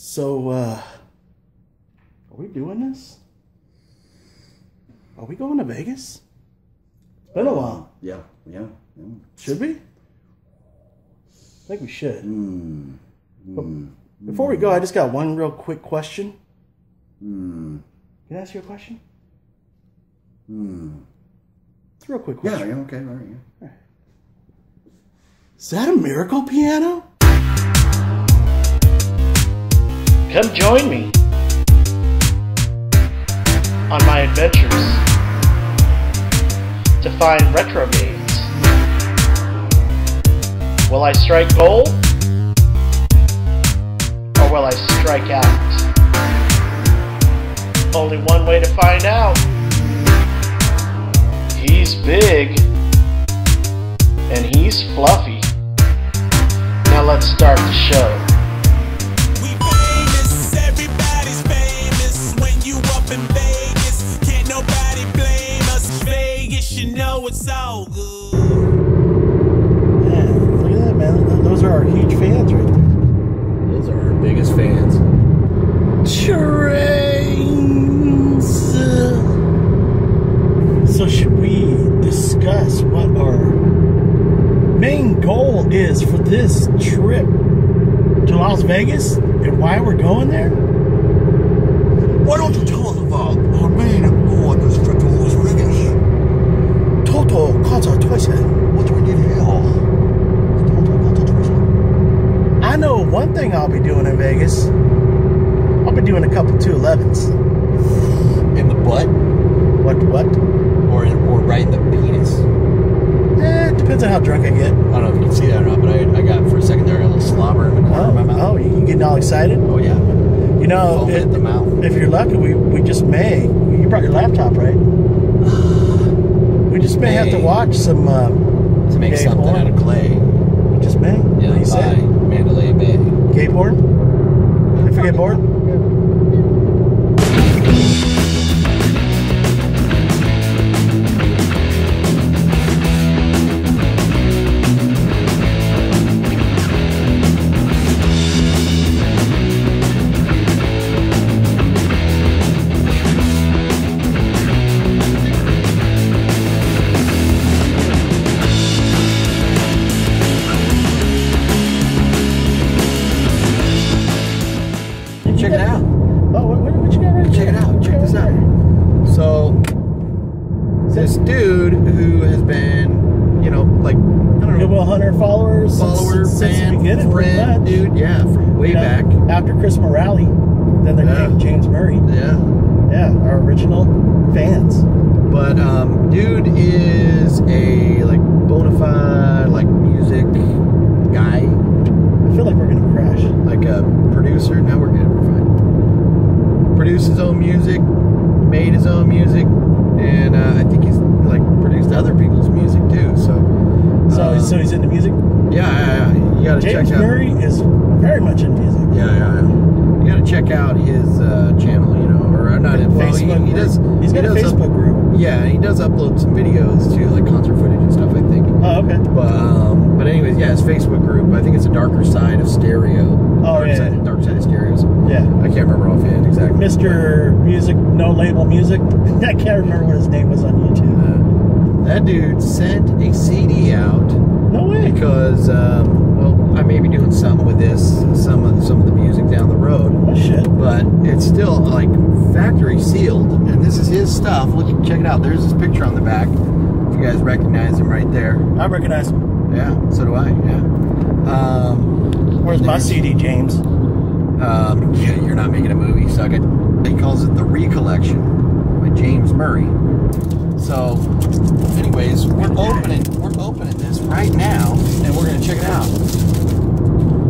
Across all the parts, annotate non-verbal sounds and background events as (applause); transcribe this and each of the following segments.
So, uh, are we doing this? Are we going to Vegas? It's been a while. Yeah, yeah. yeah. Should we? I think we should. But before we go, I just got one real quick question. Hmm. Can I ask you a question? Hmm. It's a real quick question. yeah, yeah, okay, all right. Yeah. Is that a miracle piano? Come join me on my adventures to find retro games. Will I strike gold? Or will I strike out? Only one way to find out. He's big and he's fluffy. Now let's start the show. Up in Vegas, can't nobody blame us. Vegas, you know it's all good. Yeah, look at that, man. Those are our huge fans right there. Those are our biggest fans. Trains. So, should we discuss what our main goal is for this trip to Las Vegas and why we're going there? Why don't you tell us about our main goal on this trip to Las Vegas? Total What do we need here? I know one thing I'll be doing in Vegas. I'll be doing a couple 211s. In the butt What, what? or in, or right in the penis. Eh, it depends on how drunk I get. I don't know if you can see that or not, but I, I got for a second there a little slobber in the corner Oh, of my mouth. oh, you getting all excited? Oh, yeah. You know, Foam if, hit the mouth. if you're lucky, we, we just may. You brought your laptop, right? We just may have to watch some. Uh, To make something porn? out of clay. we just may. Yeah, do you say? Mandalay Bay. Gay porn? If we get bored? Check it out. Oh, what, what, what you got right Check it out. Check this out. there? So, this dude who has been, you know, like, I don't know, Goodwill Hunter followers. follower, since, fan, the beginning, pretty friend, dude, yeah, from way You know, back. After Chris Morale, then there Yeah. came James Murray. Yeah. Yeah, our original fans. But um, dude is a like bona fide like music guy, I feel like we're gonna crash. like a producer. Now we're good. We're fine. Produced his own music, made his own music, and uh, I think he's like produced other people's music too. So, So, uh, so he's into music. yeah, yeah, yeah, you got to James check out. Murray is very much into music. Yeah, yeah, yeah. You got to check out his uh, channel. You know, or not. Well, Facebook he group. does. He's got he a Facebook group. yeah, he does upload some videos too, like concert footage and stuff. I think. Oh, okay. But um, but anyways, yeah, his Facebook group. I think it's a darker side of stereo. Oh, dark yeah. Side, dark side of stereos. Yeah. I can't remember offhand exactly. Mr. Music, no label music. (laughs) I can't remember what his name was on YouTube. Uh, that dude sent a CD out No way. because um, well, I may be doing something with this, some of some of the music down the road. Oh shit. But it's still like factory sealed, and this is his stuff. Look, check it out. There's his picture on the back. If you guys recognize him right there. I recognize. Him. Yeah, so do I. Yeah. Um, Where's my CD, James? Um, yeah, you're not making a movie, suck it. He calls it the Recollection by James Murray. So, anyways, we're opening we're opening this right now, and we're gonna check it out.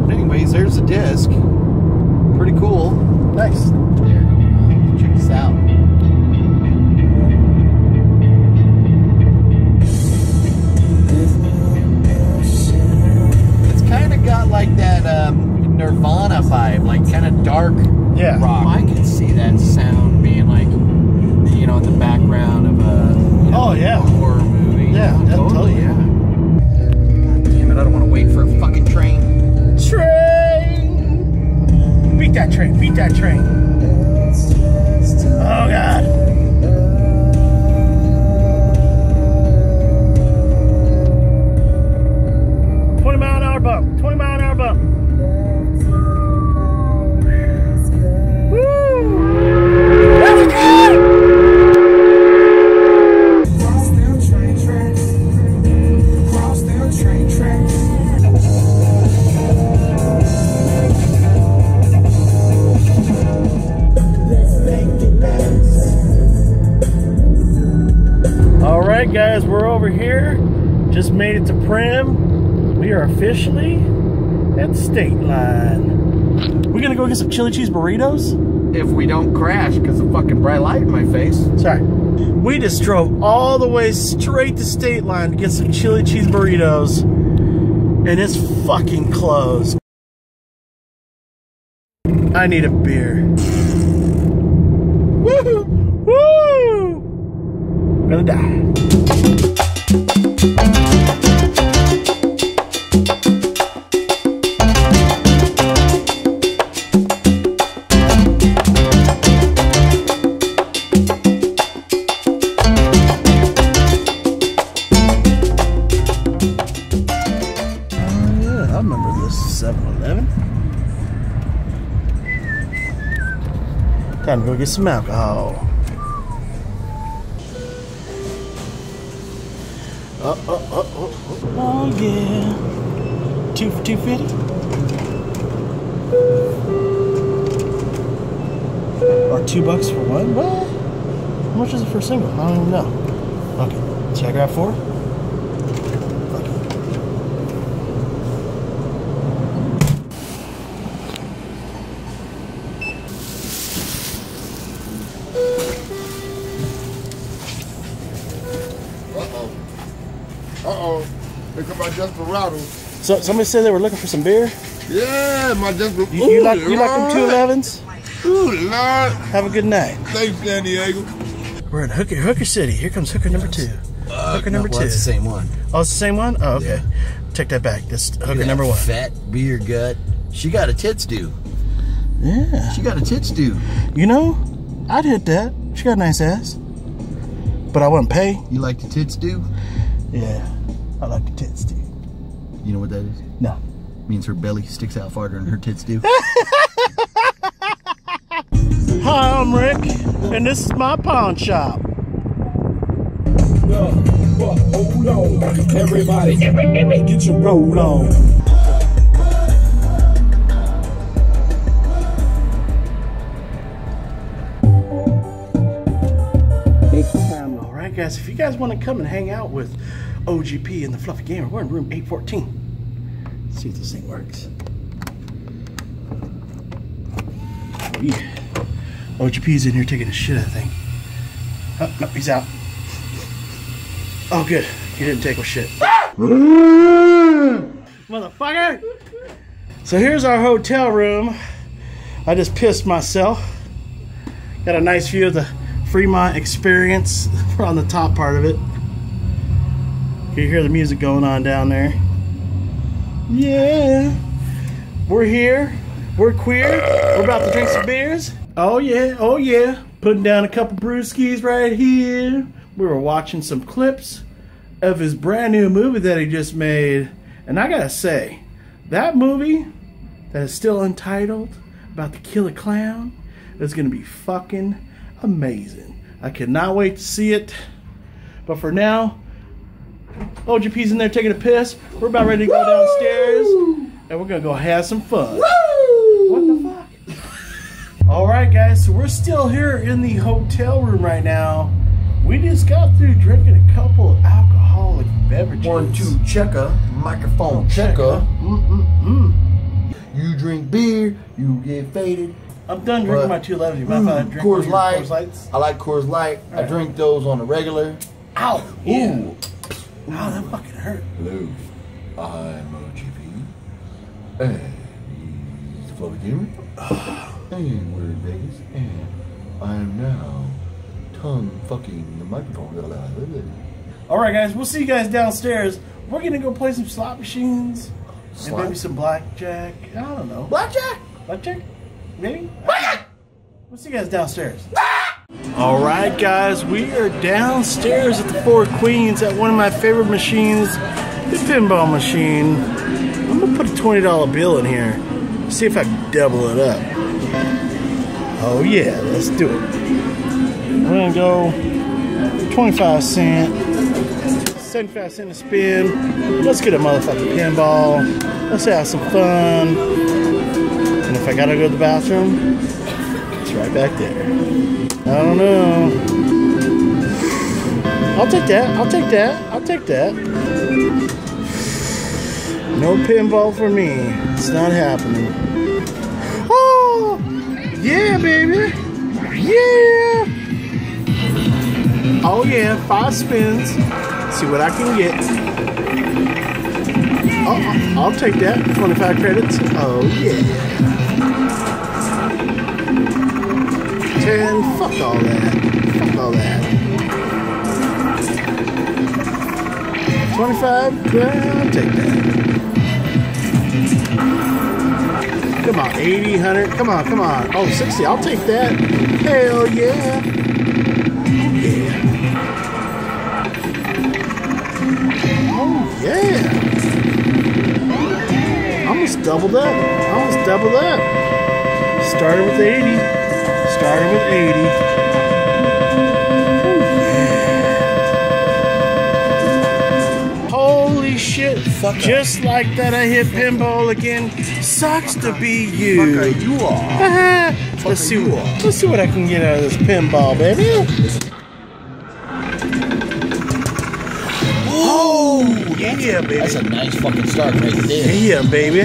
But anyways, there's the disc. Pretty cool. Nice. There, check this out. It's kind of got like that um, Nirvana vibe, like kind of dark Yeah. rock. I can see that sound being like, you know, in the background of a, you know, Oh, yeah. horror movie. Yeah, Oh, that- totally. yeah. God damn it! I don't want to wait for a fucking train. Train. Beat that train. Beat that train. Oh God. Right, guys, we're over here. Just made it to Primm. We are officially at State Line. We're gonna go get some chili cheese burritos. If we don't crash because of fucking bright light in my face. Sorry. We just drove all the way straight to State Line to get some chili cheese burritos, and it's fucking closed. I need a beer. Woo! Woo! Gonna die. Oh, yeah, I remember this 7 Eleven. Time to go get some alcohol. Oh, oh, oh, oh, yeah. Two for 250 Or two bucks for one? What? How much is it for a single? I don't even know. Okay. Should I grab four? Come my Desperado. So somebody said they were looking for some beer. Yeah, my Desperado. You, you like you like them two elevens? Ooh, Lord. Have a good night. Thanks, San Diego. We're in Hooker Hooker City. Here comes Hooker number two. Uh, hooker number well, two. That's the same one. Oh, it's the same one. Oh, okay. Yeah. Take that back. This Look Hooker at number that one. Fat beer gut. She got a tits do. Yeah. She got a tits do. You know, I'd hit that. She got a nice ass. But I wouldn't pay. You like the tits do? Yeah. I like the tits too. You know what that is? No. It means her belly sticks out farther than her tits do. (laughs) Hi, I'm Rick, and this is my pawn shop. Hold on. Everybody, get your roll on. All right, guys. If you guys want to come and hang out with OGP and the Fluffy Gamer, we're in room 814. Let's see if this thing works. Yeah. OGP's in here taking a shit, I think. Oh, no, he's out. Oh, good. He didn't take a shit. (laughs) Motherfucker! So here's our hotel room. I just pissed myself. Got a nice view of the Fremont experience (laughs) on the top part of it. You hear the music going on down there. Yeah. We're here. We're queer. We're about to drink some beers. Oh yeah, oh yeah. Putting down a couple brewskis right here. We were watching some clips of his brand new movie that he just made. And I gotta say, that movie that is still untitled about the killer clown is gonna be fucking amazing. I cannot wait to see it. But for now, OGP's in there taking a piss. We're about ready to go downstairs and we're gonna go have some fun. What the fuck? (laughs) All right, guys. So we're still here in the hotel room right now. We just got through drinking a couple of alcoholic beverages. One, two, checker. Microphone checker. Mm-mm-mm. You drink beer, you get faded. I'm done drinking But- my 211. You mind if I Mm, drink Coors Light. Coors Lights? I like Coors Light. I drink those on the regular. Ow! Yeah. Ooh. Ow, that fucking hurt. Hello, I'm OGP. And he's Fluffy Gamer. and we're in Vegas. And I am now tongue fucking the microphone. All right, guys. We'll see you guys downstairs. We're gonna go play some slot machines and maybe some blackjack. I don't know. Blackjack? Blackjack? Maybe? Blackjack. We'll see you guys downstairs. Ah! All right, guys, we are downstairs at the Four Queens at one of my favorite machines, the pinball machine. I'm gonna put a $20 bill in here, see if I can double it up. Oh, yeah, let's do it. We're gonna go 25 cent, 75 cent a spin. Let's get a motherfucking pinball. Let's have some fun. And if I gotta go to the bathroom, it's right back there. I don't know. I'll take that. I'll take that. I'll take that. No pinball for me. It's not happening. Oh, yeah, baby. Yeah. Oh, yeah. Five spins. See what I can get. Oh, I'll take that. 25 credits. Oh, yeah. 10. Fuck all that. Fuck all that. 25. Yeah, I'll take that. Come on, 80, 100. Come on, come on. Oh, 60. I'll take that. Hell yeah. Yeah. Oh, yeah. Almost doubled up. Almost doubled up. Started with 80. Started with 80. Holy shit. Just like that, I hit pinball again. Sucks to be you. Fucker, you (laughs) are. let's see. you are. Let's see what I can get out of this pinball, baby. Oh yeah, baby. That's a nice fucking start right there. Yeah, baby.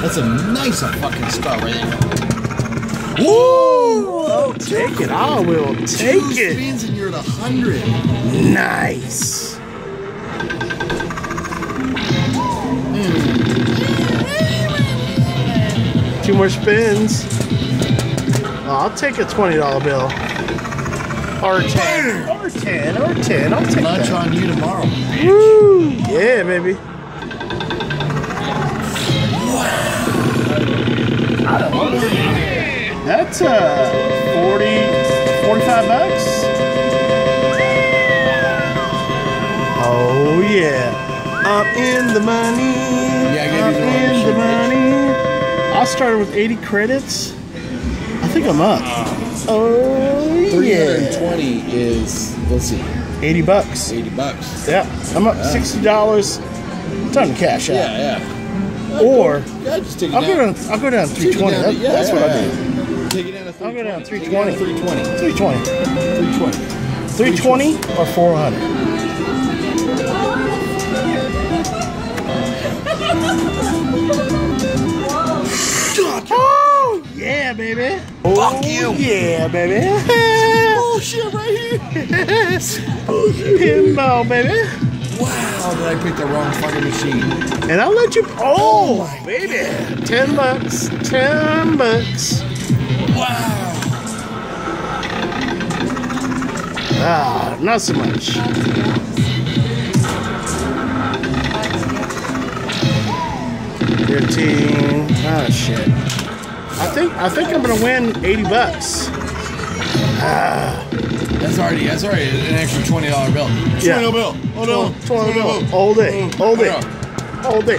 That's a nice fucking start right there. Woo! Oh, take it. I will take Two it. spins and you're at a hundred. Nice. Hmm. Two more spins. Oh, I'll take a twenty dollar bill. Or ten. Or ten. Or ten. I'll take Lunch that. on you tomorrow. Woo! Yeah, baby. That's uh 40, 45 bucks. Oh yeah, I'm in the money. Yeah, I gave you I'm the wrong in the money. I started with 80 credits. I think I'm up. Oh yeah, 320 is, let's see, 80 bucks. 80 bucks. Yeah, I'm up sixty dollars. Time to cash out. Yeah, yeah. Or Yeah, just take it I'll go down. down. I'll go down Take three it down to- yeah, that's yeah, what I do. Take it down to I'll go down 320. Take it down to 320. Three twenty. 320. Three twenty or four hundred. Oh (laughs) yeah, baby. Fuck oh, you. Yeah, baby. (laughs) Bullshit right here. (laughs) Pinball, baby. Wow, did I pick the wrong fucking machine? And I'll let you. Oh, oh baby. Ten bucks. Ten bucks. Wow. Ah, not so much. Fifteen. Ah, shit. I think I think I'm gonna win eighty bucks. Ah. That's already, that's already an extra $20 bill. $20 bill. Oh no. Twenty $20 bill. All day. All day. Oh, All day.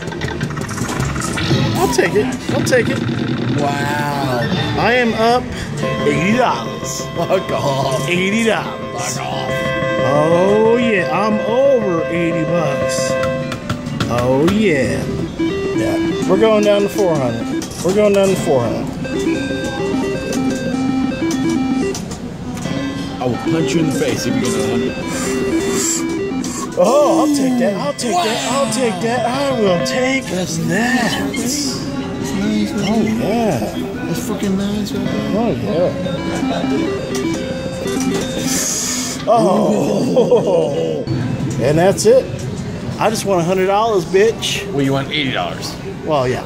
I'll take it. I'll take it. Wow. I am up eighty dollars. Fuck off. Eighty dollars. Fuck off. Oh yeah, I'm over 80 bucks. Oh yeah. Yeah. We're going down to 400. We're going down to 400. I will punch you in the face if you go to 100. Oh, I'll take that. I'll take that. I'll take that. I will take That's that. That's nice, right Oh there. yeah. That's fucking nice right there. Oh yeah. Oh. And that's it. I just want $100, bitch. Well, you want $80. Well, yeah.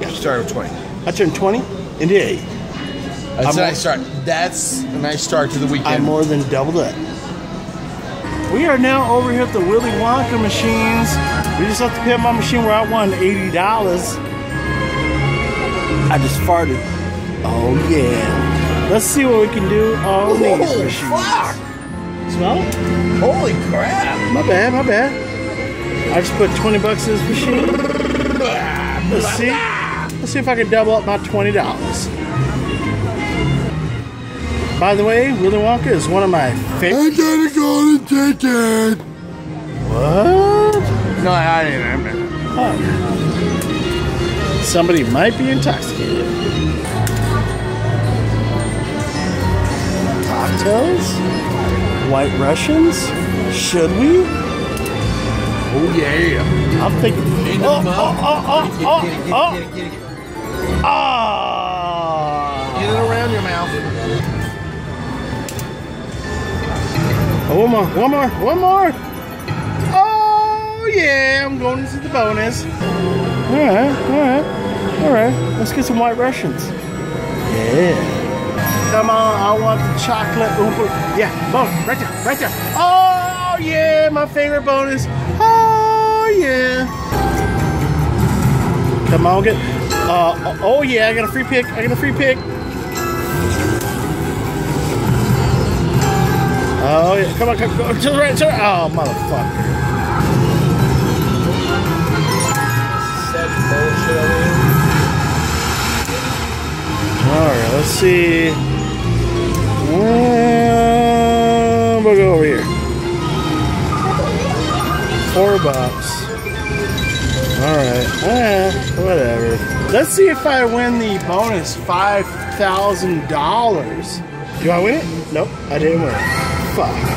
Yeah. Start with 20. I turned 20 into 80. That's I'm a nice start. That's a nice start to the weekend. I weekend. more than doubled up. We are now over here at the Willy Wonka machines. We just have to pay my machine where I won eighty dollars. I just farted. Oh yeah. Let's see what we can do on these Oh, machines. fuck! Smell? Holy crap! My bad, my bad. I just put 20 bucks in this machine. Let's see. Let's see if I can double up my $20. By the way, Willy Wonka is one of my favorite. I got a golden ticket. What? No, I didn't remember. Somebody might be intoxicated. Cocktails? White Russians? Should we? Oh yeah! I'm thinking. Oh, oh, oh, oh, it, get it, oh, get it, get it, get it, get it. oh. Ah. Get it around your mouth. Oh, one more, one more, one more. Oh, yeah, I'm going into the bonus. All right, all right, all right. Let's get some white Russians. Yeah. Come on, I want the chocolate oompa. Yeah, bonus, right there, right there. Oh, yeah, my favorite bonus. Oh, yeah. Come on, get. Uh, oh, yeah, I got a free pick. I got a free pick. Oh yeah, come on, come go to the right, to the Oh, motherfucker. All right, let's see. Uh, we'll go over here. Four bucks. All right, eh, whatever. Let's see if I win the bonus five thousand dollars. Do I win it? Nope, I didn't win. it. Fuck.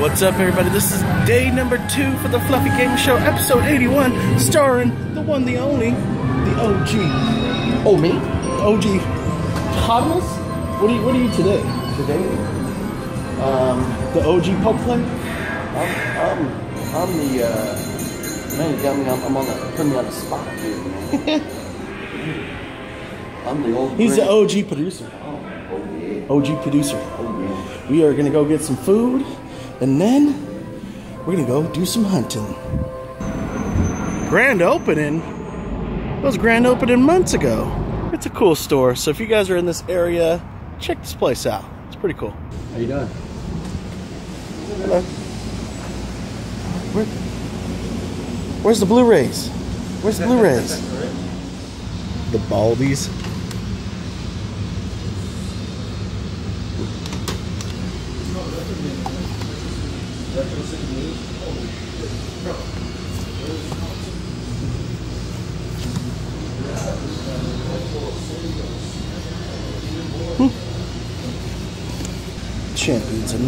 What's up, everybody? This is day number two for the Fluffy Game Show, episode 81, starring the one, the only, the OG. Oh me? OG. Thomas? What are you, what are you today? Today? Um, the OG Poke player? I'm, I'm, I'm the, uh, man, you got me, I'm, I'm on the, put me on the spot here, man. (laughs) I'm the old He's the. OG producer. Oh, oh yeah, OG producer. oh yeah. We are gonna go get some food, and then we're gonna go do some hunting. Grand opening? That was grand opening months ago. It's a cool store, so if you guys are in this area, check this place out. It's pretty cool. How you doing? Hello. Where, where's the Blu-rays? Where's the Blu-rays? the Baldies.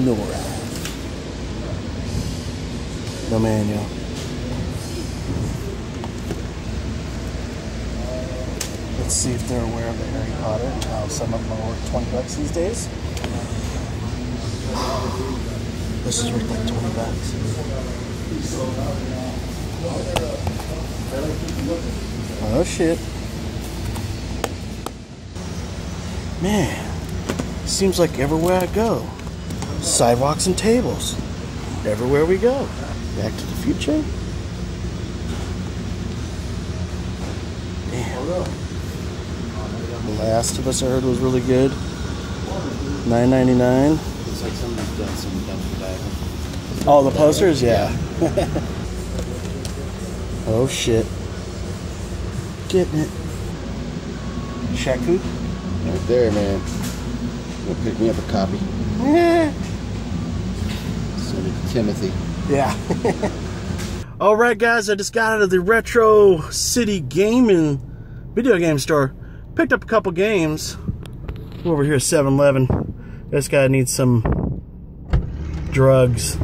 Nora. No manual. Let's see if they're aware of the Harry Potter and how some of them are worth 20 bucks these days. This is worth like 20 bucks. Oh shit. Man, seems like everywhere I go, sidewalks and tables. Everywhere we go. Back to the future? Damn. The Last of Us I heard was really good. Nine ninety nine. Looks like somebody's done some dumpster diving. Oh, the posters, yeah. (laughs) oh shit. Getting it. Food? Right there, man. Go pick me up a copy. (laughs) Send it to Timothy. Yeah. (laughs) All right, guys, I just got out of the Retro City Gaming video game store. Picked up a couple games. We're over here at 7 Eleven. This guy needs some drugs.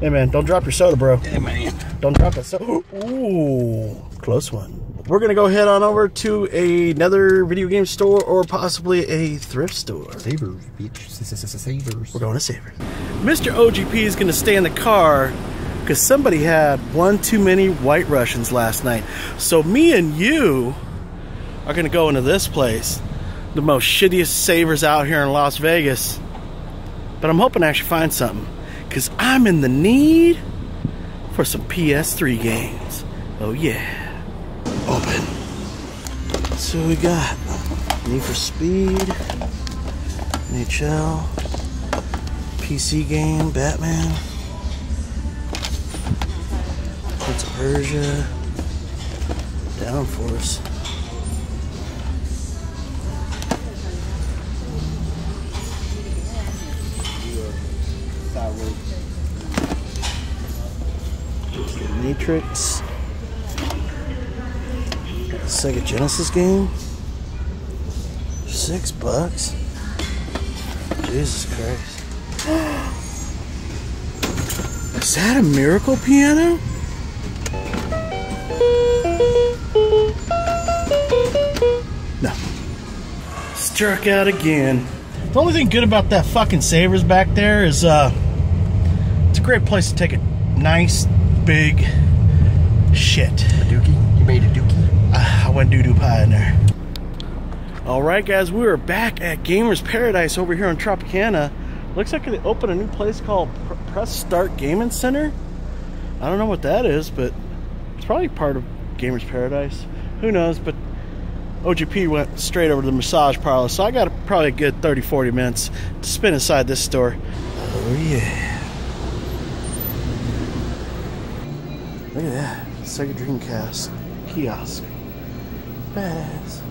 Hey, man, don't drop your soda, bro. Hey, man. Don't drop it. soda. (gasps) ooh, close one. We're gonna go head on over to another video game store or possibly a thrift store. Savers, bitch. Savers. We're going to Savers. Mr. OGP is going to stay in the car because somebody had one too many White Russians last night. So me and you are going to go into this place, the most shittiest Savers out here in Las Vegas. But I'm hoping to actually find something because I'm in the need for some PS3 games. Oh yeah. See what we got. Need for Speed, NHL, PC game, Batman, Prince of Persia, Downforce. Matrix. Sega Genesis game. Six bucks. Jesus Christ. (gasps) Is that a miracle piano? No. Struck out again. The only thing good about that fucking Savers back there is uh it's a great place to take a nice big shit. Dookie? You made a dookie? I went doo doo pie in there. All right, guys, we are back at Gamers Paradise over here in Tropicana. Looks like they opened a new place called Pr- Press Start Gaming Center. I don't know what that is, but it's probably part of Gamers Paradise. Who knows? But OGP went straight over to the massage parlor, so I got probably a good 30 40 minutes to spend inside this store. Oh, yeah. Look at that. Sega Dreamcast kiosk. Badass.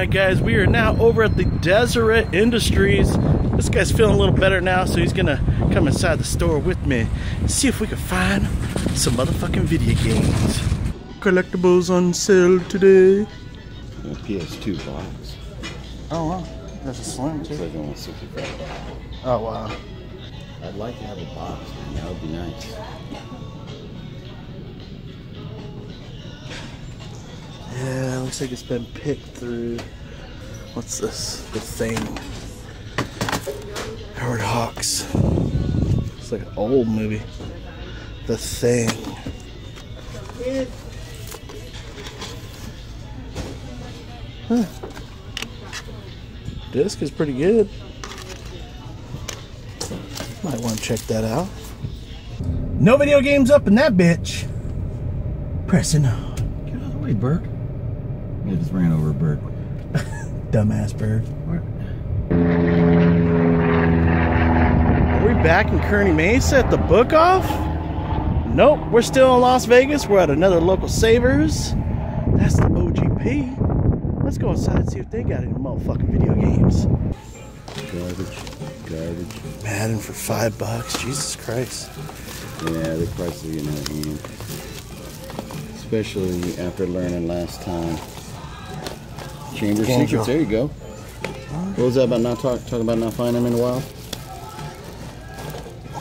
Right, guys, we are now over at the Deseret Industries. This guy's feeling a little better now, so he's gonna come inside the store with me and see if we can find some motherfucking video games. Collectibles on sale today. A PS2 box. Oh wow, that's a slim It's like almost 65 Oh wow. I'd like to have a box, man. That would be nice. Yeah, looks like it's been picked through. What's this? The thing. Howard Hawks. It's like an old movie. The thing. Huh. Disc is pretty good. Might want to check that out. No video games up in that bitch. Pressing on. Get out of the way, Bert. I just ran over a bird. (laughs) Dumbass bird. Are we back in Kearny Mesa at the book off? Nope, we're still in Las Vegas. We're at another local Savers. That's the OGP. Let's go inside and see if they got any motherfucking video games. Garbage. Garbage. Madden for five bucks. Jesus Christ. Yeah, the price are getting out of hand. Especially after learning last time. Chamber of Game Secrets, there you go. What was that about not talk, talking about not finding them in a while?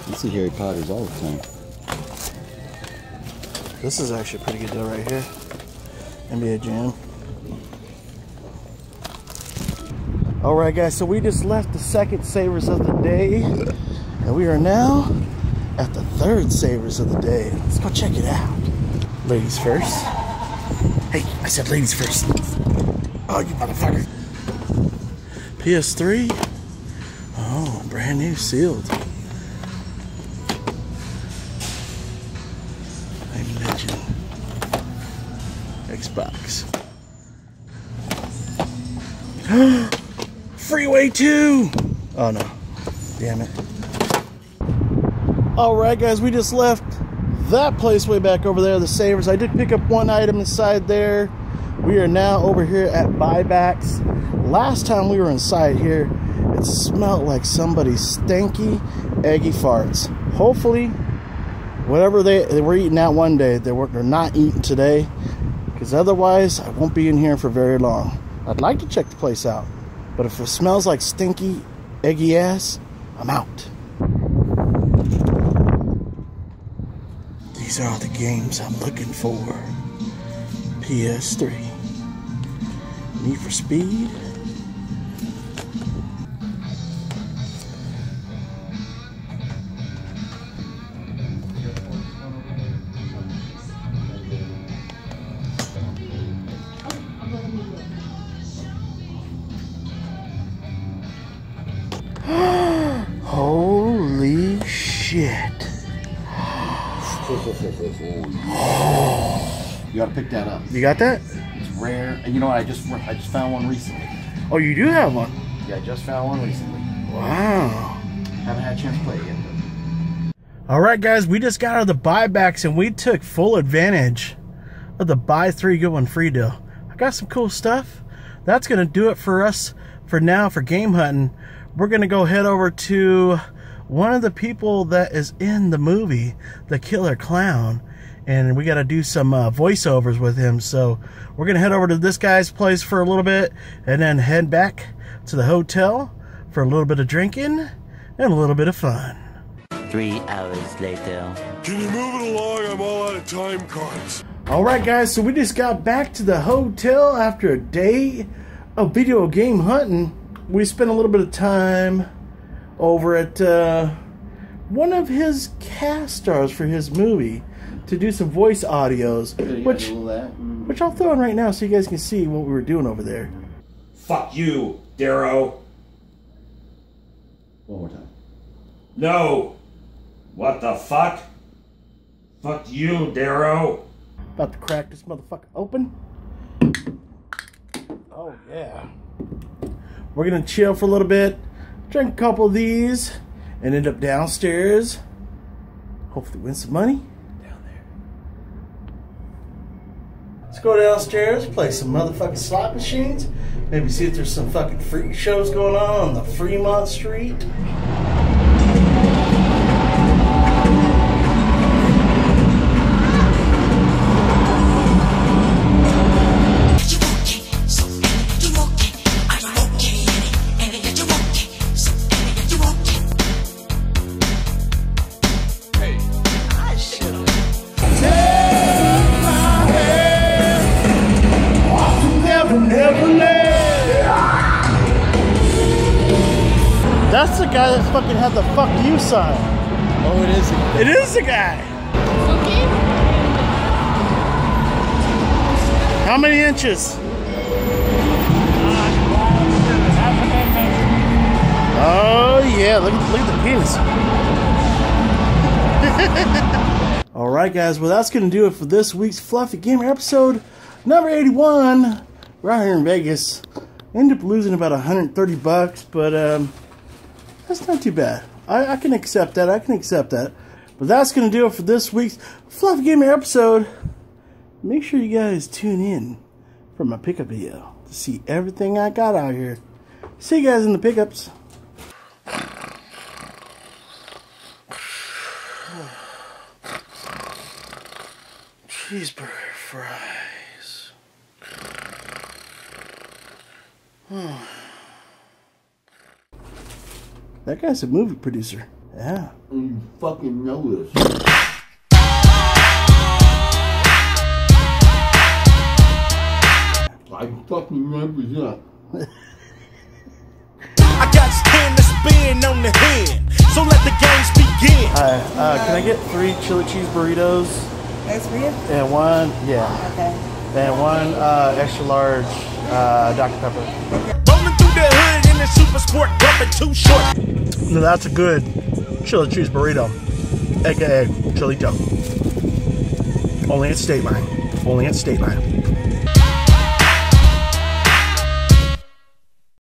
I see Harry Potter's all the time. This is actually a pretty good deal right here. NBA Jam. All right, guys. So we just left the second Savers of the day, and we are now at the third Savers of the day. Let's go check it out. Ladies first. Hey, I said ladies first. Oh, you motherfucker. PS3. Oh, brand new, sealed. I imagine. Xbox. (gasps) Freeway 2! Oh no. Damn it. Alright, guys, we just left that place way back over there, the Savers. I did pick up one item inside there. We are now over here at Buybacks. Last time we were inside here, it smelled like somebody's stinky, eggy farts. Hopefully, whatever they, they were eating that one day, they were, they're not eating today. Because otherwise, I won't be in here for very long. I'd like to check the place out. But if it smells like stinky, eggy ass, I'm out. These are the games I'm looking for. PS3. Need for Speed. (gasps) Holy shit. You gotta pick that up. You got that? And you know what? I just I just found one recently. Oh, you do have one. Yeah, I just found one recently. Wow. Haven't had a chance to play it yet. All right, guys, we just got out of the buybacks and we took full advantage of the buy three get one free deal. I got some cool stuff. That's gonna do it for us for now for game hunting. We're gonna go head over to one of the people that is in the movie, the Killer Clown, and we got to do some uh, voiceovers with him. So we're gonna head over to this guy's place for a little bit, and then head back to the hotel for a little bit of drinking and a little bit of fun. Three hours later. Can you move it along? I'm all out of time cards. All right, guys, so we just got back to the hotel after a day of video game hunting. We spent a little bit of time over at uh, one of his cast stars for his movie to do some voice audios, which mm. which I'll throw in right now so you guys can see what we were doing over there. Fuck you, Darrow. One more time. No. What the fuck? Fuck you, Darrow. About to crack this motherfucker open. Oh yeah. We're gonna chill for a little bit, drink a couple of these, and end up downstairs. Hopefully win some money. Down there. Let's go downstairs, play some motherfucking slot machines. Maybe see if there's some fucking freak shows going on on the Fremont Street. That's the guy that fucking had the fuck you sign. Oh, it is. It is the guy. How many inches? Oh yeah, look, look at the penis. (laughs) All right, guys. Well, that's gonna do it for this week's Fluffy Gamer episode number 81. We're out here in Vegas. Ended up losing about 130 bucks, but um, that's not too bad. I, I can accept that. I can accept that. But that's going to do it for this week's Fluffy Gamer episode. Make sure you guys tune in for my pickup video to see everything I got out here. See you guys in the pickups. Cheeseburger fries. Hmm. That guy's a movie producer. Yeah. You fucking know this. I fucking remember that. I got stand to spin on the head. So let the games begin. Hi. Uh, can I get three chili cheese burritos That's for you? and one, yeah, Okay. and one uh, extra large uh, Dr Pepper? Rolling through the hood in a super sport, bumping too short. That's a good chili cheese burrito, aka chilito. Only at State Line. Only at State Line.